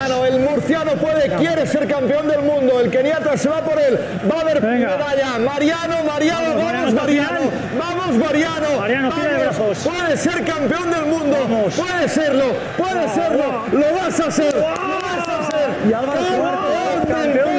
El murciano puede, quiere ser campeón del mundo. El keniata se va por él. Va a haber medalla. Mariano, Mariano, vamos, Mariano. Vamos, Mariano. Mariano, tira de brazos. Puede ser campeón del mundo. Puede serlo, puede serlo. Lo vas a ser. Lo vas a ser. Y Álvaro Fuerte, campeón